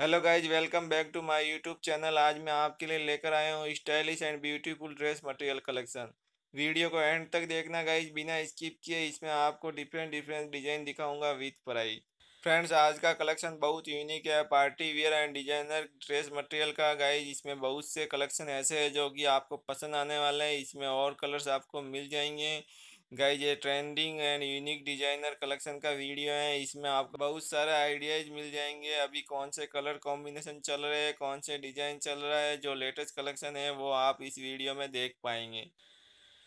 Hello guys welcome back to my YouTube channel. आज मैं आपके लिए लेकर आया हूँ stylish and beautiful dress material collection. Video को एंड तक देखना गाइज़ बिना स्किप किए इसमें आपको डिफरेंट डिफरेंट डिज़ाइन दिखाऊँगा विथ प्राइस फ्रेंड्स, आज का कलेक्शन बहुत यूनिक है। Party wear and designer dress material का गाइज़ इसमें बहुत से कलेक्शन ऐसे है जो कि आपको पसंद आने वाले हैं। इसमें और कलर्स आपको मिल जाएँगे। गाइज़ ये trending and unique designer collection का वीडियो है, इसमें आपको बहुत सारे आइडियाज़ मिल जाएँगे। अभी कौन से कलर कॉम्बिनेशन चल रहे हैं, कौन से डिज़ाइन चल रहा है, जो लेटेस्ट कलेक्शन है, वो आप इस वीडियो में देख पाएँगे।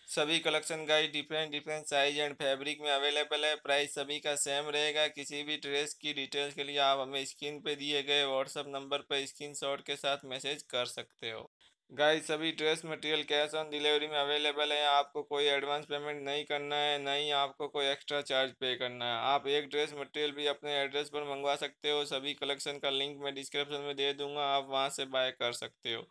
सभी collection guys different different size and fabric में अवेलेबल है। प्राइस सभी का सेम रहेगा। किसी भी ड्रेस की डिटेल्स के लिए आप हमें स्क्रीन पे दिए गए व्हाट्सअप नंबर पर स्क्रीनशॉट के साथ मैसेज कर सकते हो। गाइस सभी dress material cash on delivery में अवेलेबल है। आपको कोई एडवांस पेमेंट नहीं करना है, नहीं आपको कोई एक्स्ट्रा चार्ज पे करना है। आप एक ड्रेस मटेरियल भी अपने एड्रेस पर मंगवा सकते हो। सभी कलेक्शन का लिंक मैं डिस्क्रिप्शन में दे दूँगा। आप वहाँ से बाय कर सकते हो।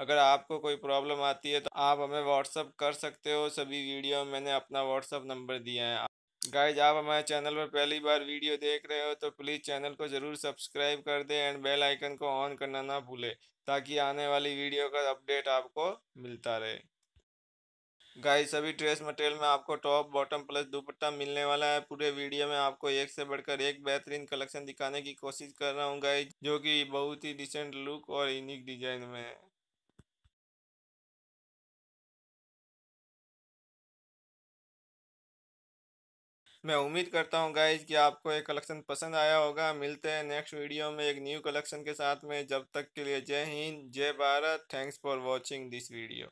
अगर आपको कोई प्रॉब्लम आती है तो आप हमें व्हाट्सअप कर सकते हो। सभी वीडियो में मैंने अपना व्हाट्सअप नंबर दिया है। गाइज़ आप हमारे चैनल पर पहली बार वीडियो देख रहे हो तो प्लीज़ चैनल को ज़रूर सब्सक्राइब कर दें एंड बेल आइकन को ऑन करना ना भूलें, ताकि आने वाली वीडियो का अपडेट आपको मिलता रहे। गाइस सभी ड्रेस मटेरियल में आपको टॉप बॉटम प्लस दुपट्टा मिलने वाला है। पूरे वीडियो में आपको एक से बढ़कर एक बेहतरीन कलेक्शन दिखाने की कोशिश कर रहा हूँ गाइज़ जो कि बहुत ही डिसेंट लुक और यूनिक डिज़ाइन में है। मैं उम्मीद करता हूँ गाइज़ कि आपको ये कलेक्शन पसंद आया होगा। मिलते हैं नेक्स्ट वीडियो में एक न्यू कलेक्शन के साथ में। जब तक के लिए जय हिंद, जय Bharat. Thanks for watching this video